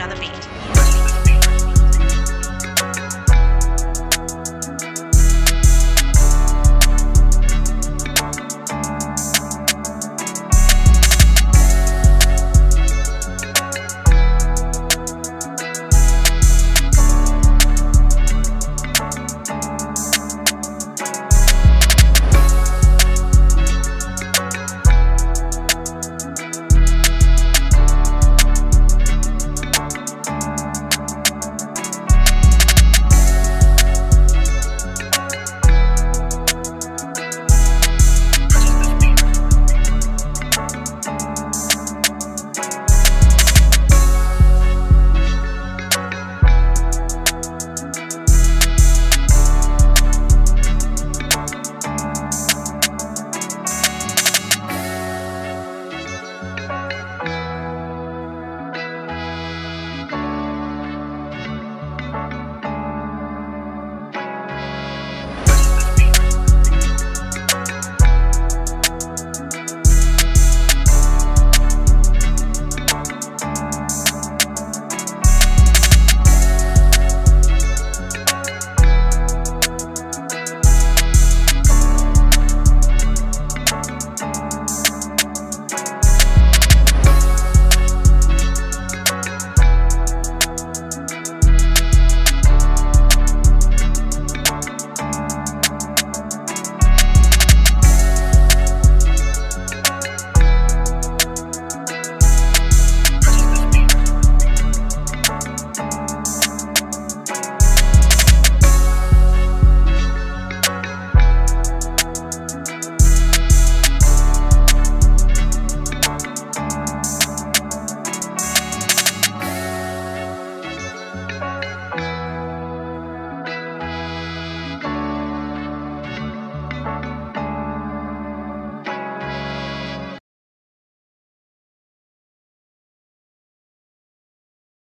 on the beat.